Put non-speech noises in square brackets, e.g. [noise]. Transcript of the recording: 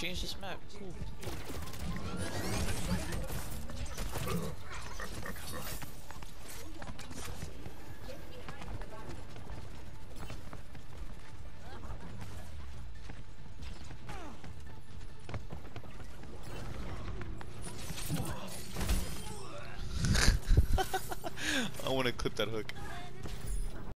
Change this map. Cool. [laughs] I want to clip that hook.